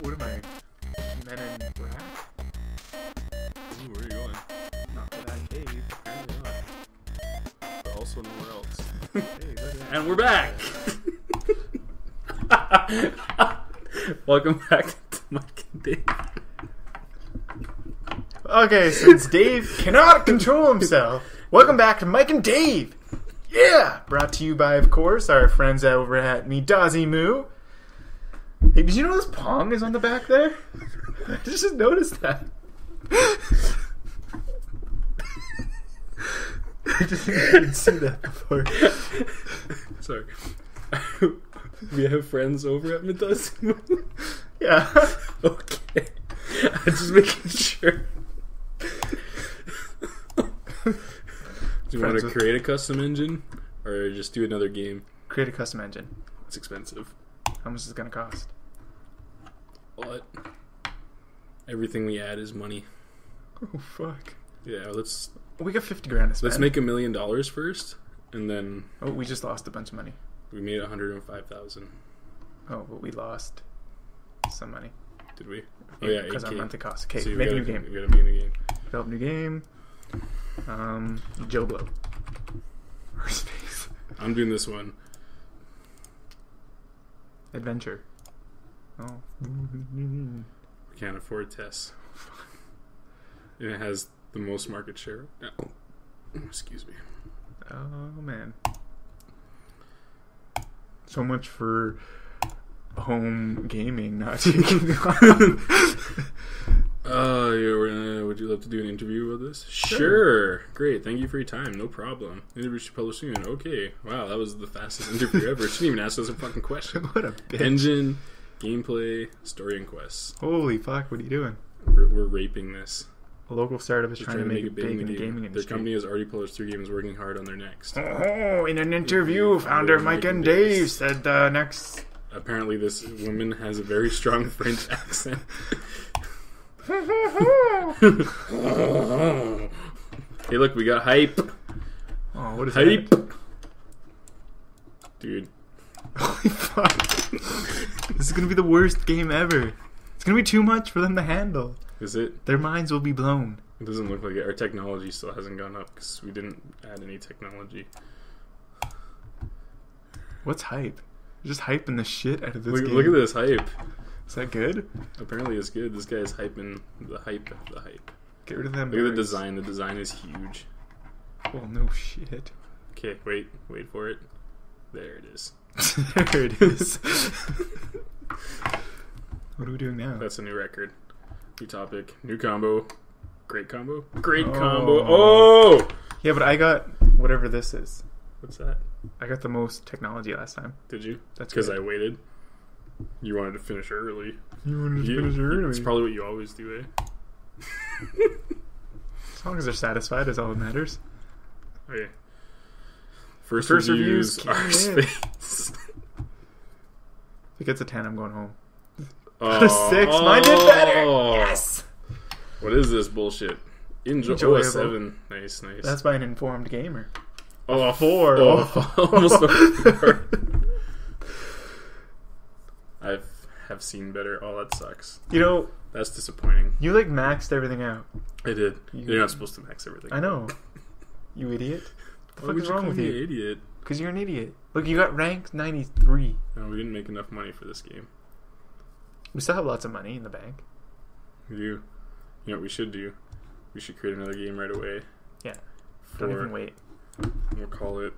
What am I? Men in Black? Ooh, where are you going? Not to that cave. Apparently not. But also nowhere else. Hey, look at that. And we're back. Welcome back to Mike and Dave. Okay, since Dave cannot control himself, welcome back to Mike and Dave. Yeah, brought to you by, of course, our friends over at Midazimu. Hey, did you know this Pong is on the back there? I just noticed that. I just didn't see that before. Sorry. we have friends over at Medusa. Yeah. okay. I'm just making sure. Do you want to create a custom engine or just do another game? Create a custom engine. It's expensive. How much is it gonna cost? What? everything we add is money. Oh fuck. Yeah, let's We got fifty grand to spend. let's make a million dollars first, and then Oh, we just lost a bunch of money. we made 105,000. Oh, but we lost some money. Did we? Oh yeah, because our 8K. monthly cost. Okay, So make a new game. You gotta be in a game. Develop new game. Um, Joe Blow. I'm doing this one. Adventure. Oh. We can't afford TES. And it has the most market share. Oh, excuse me. Oh man. So much for home gaming not taking on. Uh, yeah, would you love to do an interview with this? Sure. Great. Thank you for your time. No problem. Interview should publish soon. Okay. Wow, that was the fastest interview ever. She didn't even ask us a fucking question. what a bitch. Engine, gameplay, story, and quests. Holy fuck, what are you doing? We're, we're raping this. A local startup is We're trying, to make, it big in the game. gaming Their industry. company has already published three games, working hard on their next. Oh, in an interview, founder Mike and Dave said the next. Apparently, this woman has a very strong French accent. hey, look, we got hype. Oh, what is Hype. that? Dude, Holy fuck. this is gonna be the worst game ever. It's gonna be too much for them to handle. is it? Their minds will be blown. It doesn't look like it. Our technology still hasn't gone up because we didn't add any technology. What's hype? You're just hyping the shit out of this Look, game. look at this hype. Is that good? Apparently, it's good. This guy's hyping the hype of the hype. Get rid of them. Look at the design. The design is huge. Oh no shit. Okay, wait, wait for it. There it is. there it is. what are we doing now? That's a new record. New topic. New combo. Great combo. Great Oh. combo. Oh! Yeah, but I got whatever this is. What's that? I got the most technology last time. Did you? That's Because. I waited. You wanted to finish early. You wanted to you, finish early. It's probably what you always do, eh? as long as they're satisfied is all that matters. Okay. First, First reviews, reviews are space. if it gets a 10, I'm going home. A 6. Mine did better. Oh. Yes. What is this bullshit? Enjoy Enjoyable. Oh, 7. Nice, nice. That's by an informed gamer. Oh, a 4. Oh, oh. almost a 4. Have seen better. Oh, that sucks. You know, That's disappointing. you like maxed everything out. I did. You- You're not supposed to max everything. I know. You idiot. What The Why fuck is wrong call with me you? an idiot? Because you're an idiot. Look, you got ranked 93. No, we didn't make enough money for this game. We still have lots of money in the bank. We do. You know what we should do? We should create another game right away. Yeah. Don't even wait. We'll call it.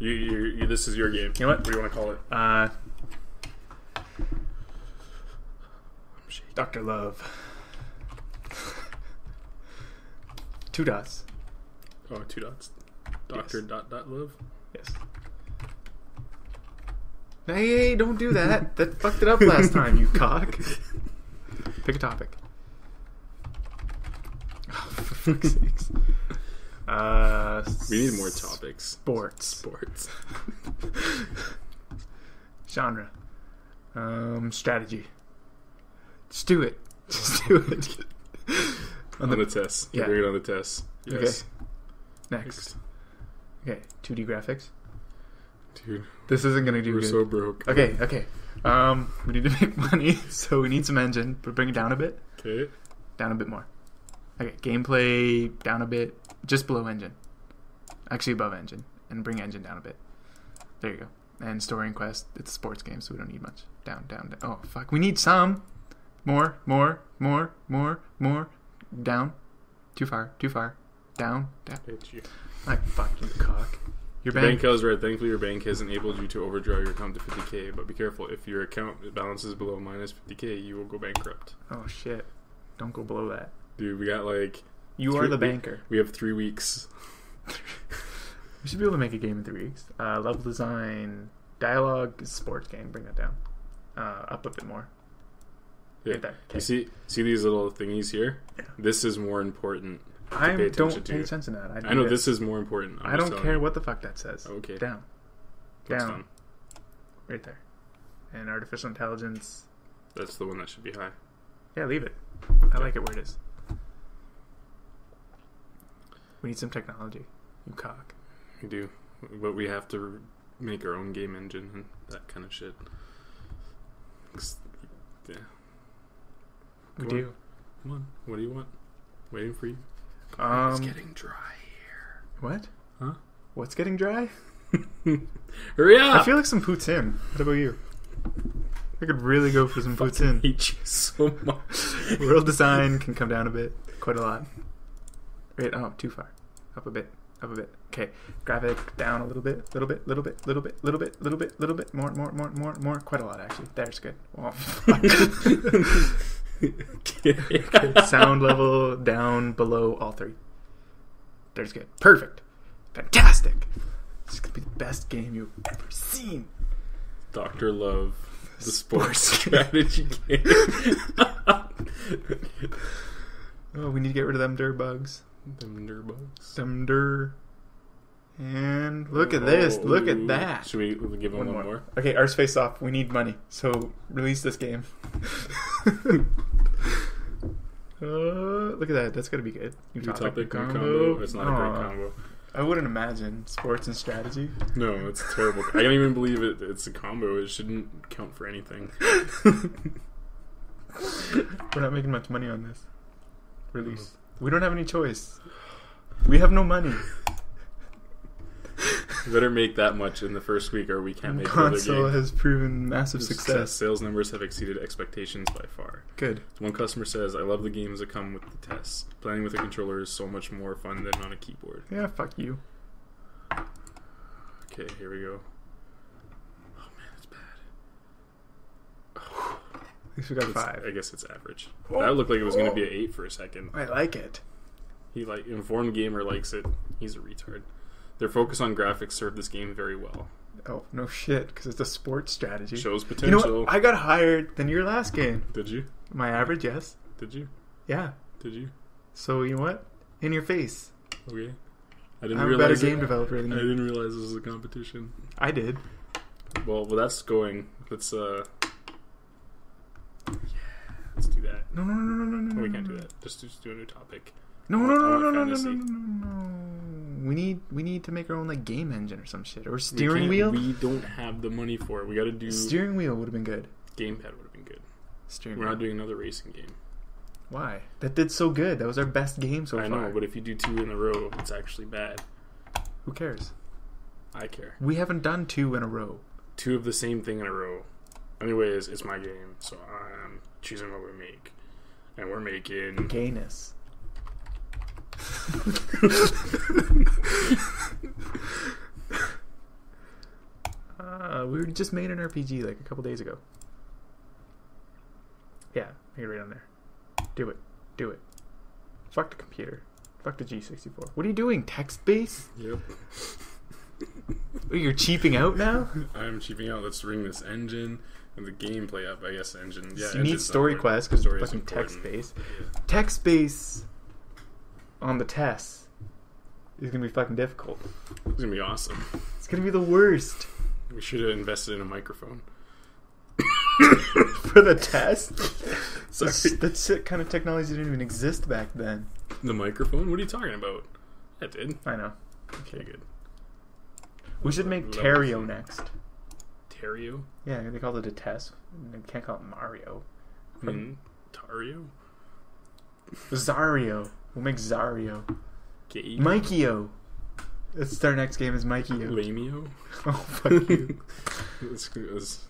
You, you, you, this is your game. You know what? What do you want to call it? Uh, Dr. Love. Two dots. Oh, two dots. Doctor dot dot love. Yes. Hey, don't do that. that fucked it up last time, you cock. Pick a topic. Oh, for fuck's sakes. Uh, We need more topics. Sports. Sports. Genre. Um, strategy. Just do it. Just do it. On the test. Yeah. We're on the test. Yes. Next. Okay, 2D graphics. Dude, This isn't gonna do we're good. so broke. Okay, okay. Um, we need to make money, so we need some engine, but bring it down a bit. Okay. Down a bit more. Okay, gameplay down a bit, just below engine. Actually, above engine, and bring engine down a bit. There you go. And story and quest. It's a sports game, so we don't need much. Down, down, down. Oh fuck, we need some. More, more, more, more, more. Down. Too far, too far. Down, down. Hit you. Like fuck you, cock. Your bank. bank is right. Thankfully, your bank has enabled you to overdraw your account to 50k. But be careful. If your account balance is below minus 50k, you will go bankrupt. Oh shit. Don't go below that. Dude, we got like You Three- are the we- banker. we have three weeks. We should be able to make a game in three weeks. Uh, level design, dialogue, sports game. Bring that down. Uh, up a bit more. Yeah. Right there. You see, see these little thingies here. Yeah. This is more important. I don't pay attention to that. I, I know this is more important. I'm I don't care you. what the fuck that says. Okay. Down. That's Down. Right there. And artificial intelligence. That's the one that should be high. Yeah, leave it. I like it where it is. We need some technology. You cock. We do, but we have to make our own game engine and that kind of shit. 'Cause- Yeah. We Come do. Come on. What do you want? Waiting for you. it's Um, getting dry here. what? Huh? What's getting dry? Hurry up! I feel like some poutine. What about you? I could really go for some poutine. hate you so much. World design can come down a bit, quite a lot. Wait, oh, too far. Up a bit, up a bit. Okay, graphic down a little bit, little bit, little bit, little bit, little bit, little bit, little bit, more, more, more, more, more. Quite a lot actually. There's good. Oh, fuck. Okay, Sound level down below all three. There's good. Perfect. Fantastic. This is gonna be the best game you've ever seen. Doctor Love, the sports strategy game. Oh, we need to get rid of them dir bugs. Them nerdbugs. Them dir. And look at this. Look at that. Should we give him one, more? Okay, ours face off. We need money, so release this game. uh, look at that. That's gonna be good. New Topic, topic, combo. combo. It's not a great combo. I wouldn't imagine sports and strategy. No, it's terrible. I can't even believe it. It's a combo. It shouldn't count for anything. We're not making much money on this. Release. We don't have any choice. We have no money. We better make that much in the first week, or we can't make another Console game. has proven massive success. Sales numbers have exceeded expectations by far. Good. One customer says, "I love the games that come with the tests. Playing with a controller is so much more fun than on a keyboard." Yeah, fuck you. Okay, here we go. Oh man, it's bad. At least we got It's- five. I guess it's average. Oh. That looked like it was going to be an eight for a second. I like it. He like informed gamer likes it. He's a retard. Their focus on graphics served this game very well. Oh no shit, because it's a sports strategy. Shows You know potential. what? I got higher than your last game. Did you? My average, yes. Did you? Yeah. Did you? So you know what? In your face. Okay. I didn't realize. I'm a better game it. developer than I you. didn't realize this was a competition. I did. Well, well, that's going. Let's uh. Yeah, let's do that. No, no, no, no, no, no. No, we can't do that. Just, just do a new topic. No, I no, no, I no, no, no, no, no, no, no. We need, we need to make our own like game engine or some shit or steering can't- wheel. We don't have the money for it. We got to do Steering wheel would have been good. gamepad. Would have been good. Steering wheel. We're wheel. not doing another racing game. Why? That did so good. That was our best game so I far. I know, but if you do two in a row, it's actually bad. Who cares? I care. We haven't done two in a row. Two of the same thing in a row. Anyways, it's my game, so I'm choosing what we make, and we're making. Gayness. Uh, we just made an RPG like a couple days ago. Yeah, make it right on there. Do it. Do it. Fuck the computer. Fuck the G64. What are you doing? Text base? Yep. You're cheaping out now? I'm cheaping out. Let's ring this engine and the gameplay up. I guess engine. Yeah. you need story quest because Story is fucking text base. Yeah. Text base on the tests is gonna be fucking difficult. It's gonna be awesome. It's gonna be the worst We should have invested in a microphone. for the test. Sorry. That's, that kind of technology didn't even exist back then. The microphone? What are you talking about? That did. I know. Okay, good. We should make Terrio next. Terrio? Yeah, they call it a test. They can't call it Mario. Mean, Tario? Zario. We'll make Zario. Gay? Mikeyo. That's our next game is Mikeyo. Lamio? Oh fuck you. It's- it's-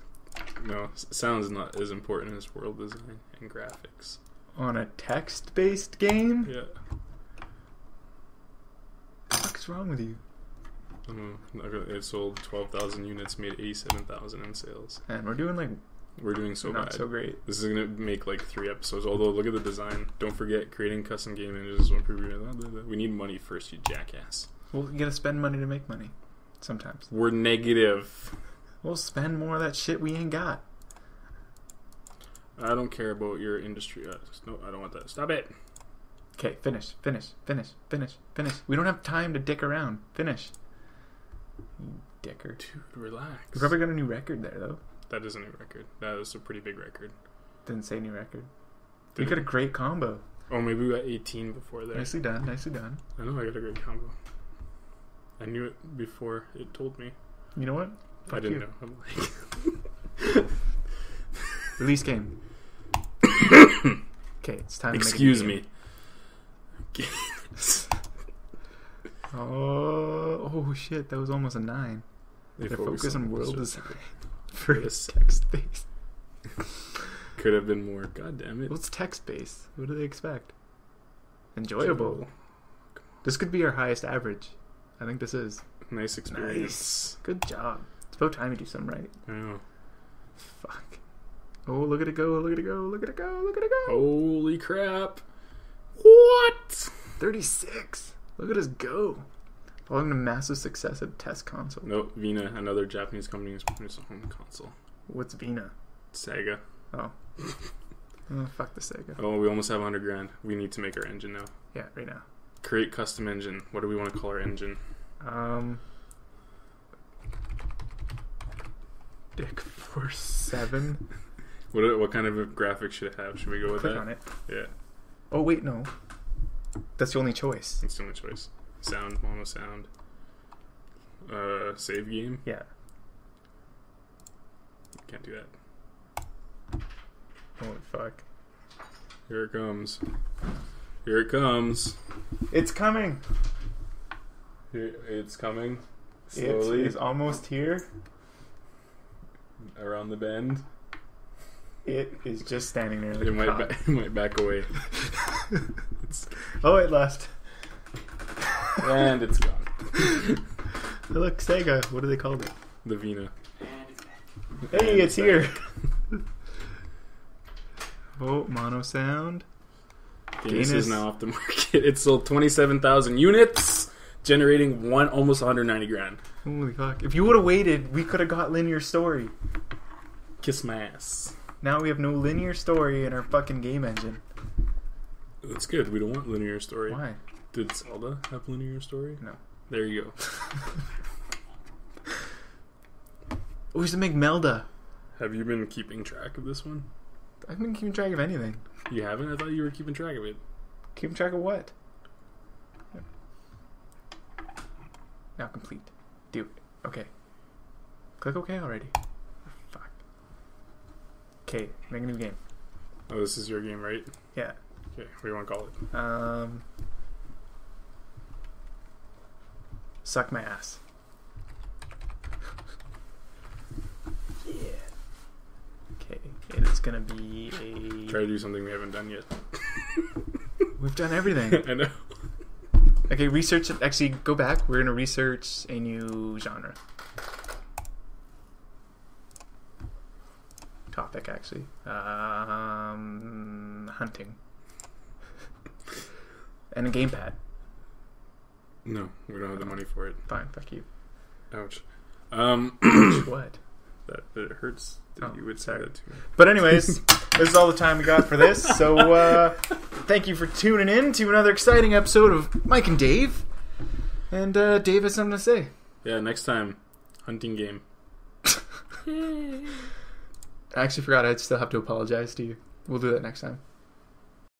no, sounds not as important as world design and graphics. On a text-based game? Yeah. What's wrong with you? Um, it sold 12,000 units, made 87,000 in sales. And we're doing like We're doing so not bad. so great. This is gonna make like three episodes. Although, look at the design. Don't forget creating custom game engines. Preview. We need money first, you jackass. Well, you gotta spend money to make money. Sometimes. We're negative. We'll spend more of that shit we ain't got. I don't care about your industry. Uh, no, I don't want that. Stop it. Okay, finish, finish, finish, finish, finish. We don't have time to dick around. Finish. You dicker. Dude, relax. You probably got a new record there though. That is a new record. That is a pretty big record. Didn't say new record. Did you got a great combo. Oh, maybe we got 18 before there. Nicely done, nicely done. I know I got a great combo. I knew it before it told me. You know what? I didn't you. know. I'm like, Release game. okay, it's time. excuse to make a me. Oh, oh shit! That was almost a nine. They They focus on world this. design for text based. Could have been more. God damn it. What's text based? What do they expect? Enjoyable. This could be our highest average. I think this is. Nice experience. Good job. It's about time you do something right. I know. Fuck. Oh, look at it go! Look at it go! Look at it go! Look at it go! Holy crap. What? 36. Look at us go. Following the massive success of TES console. No, Vena, another Japanese company, is putting its home console. What's Vena? Sega. Oh. oh, fuck the Sega. Oh, we almost have 100 grand. We need to make our engine now. Yeah, right now. Create custom engine. What do we want to call our engine? Um. Dick for seven. What what kind of graphics should it have? Should we go with Click that? on it. Yeah, Oh wait, no. That's the only choice. that's the only choice. Sound, mono sound. Uh, save game. Yeah. Can't do that. Holy fuck. Here it comes. Here it comes. It's coming. Here, it's coming. Slowly it's almost here. around the bend. It is just standing there. It might ba- it might back away. Oh, it left. And it's gone. Look, Sega. What do they call it? The Vena. Hey, it's here. oh, mono sound. Guinness Guinness. is now off the market. It sold 27,000 units, generating one almost 190 grand. Holy fuck. If you would have waited, we could have got linear story. Kiss my ass. Now we have no linear story in our fucking game engine. That's good. We don't want linear story. Why? Did Zelda have linear story? No. There you go. We used to make Melda. Have you been keeping track of this one? I've been keeping track of anything. You haven't? I thought you were keeping track of it. Keeping track of what? Now complete. Do it. Okay. Click OK already. Fuck. Okay, make a new game. Oh, this is your game, right? Yeah. Okay, what do you want to call it? Um. Suck my ass. yeah. Okay, and it's gonna be a. Try to do something we haven't done yet. We've done everything. I know. Okay, research. Actually, go back. We're gonna research a new genre. Topic, actually. Um, hunting. and a gamepad. No, we don't have the money for it. Fine, fuck you. Ouch. Um, what? that, that it hurts that Oh, you would say sorry. that to me. But anyways, this is all the time we got for this. So uh, thank you for tuning in to another exciting episode of Mike and Dave. And uh, Dave has something to say. Yeah, next time, hunting game. I actually forgot I'd still have to apologize to you. We'll do that next time.